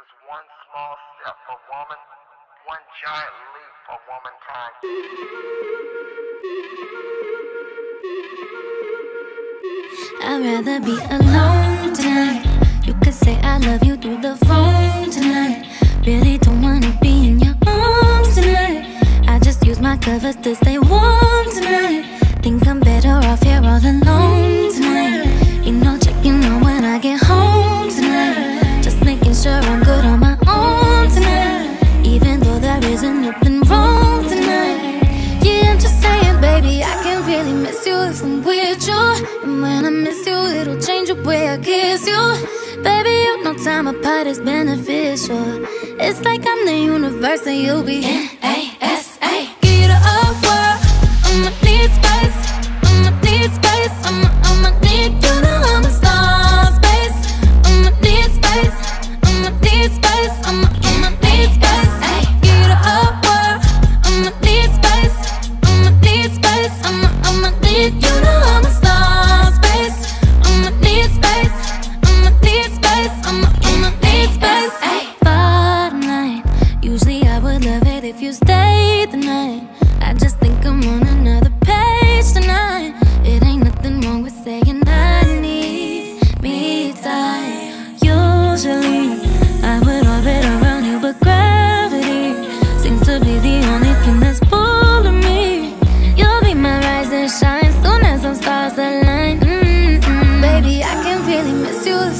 is one small step for woman, one giant leap for womankind. I'd rather be alone tonight. You could say I love you through the phone tonight. Really don't wanna be in your arms tonight. I just use my covers to stay warm isn't wrong tonight. Yeah, I'm just saying, baby, I can really miss you if I'm with you. And when I miss you, it'll change the way I kiss you. Baby, you know time apart is beneficial. It's like I'm the universe and you'll be N-A-S-A. I'ma you to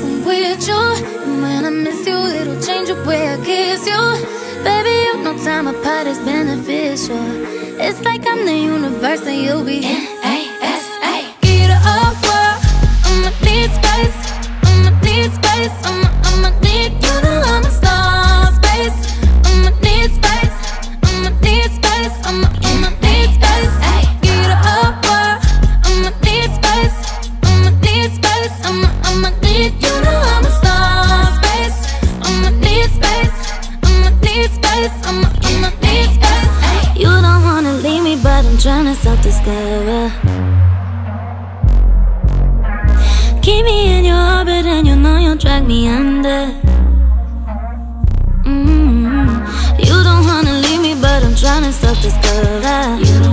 with you. And when I miss you, it'll change the way I kiss you. Baby, you know time apart is beneficial. It's like I'm the universe and you'll be N-A-S-A. Need. I'ma, I'ma need space. You don't wanna leave me, but I'm trying to self-discover. Keep me in your orbit, and you know you'll drag me under. Mm. You don't wanna leave me, but I'm trying to self-discover.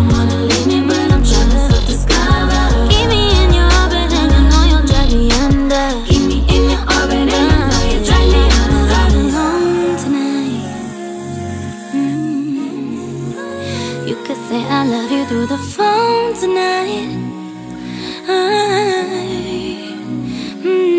through the phone tonight. I, mm.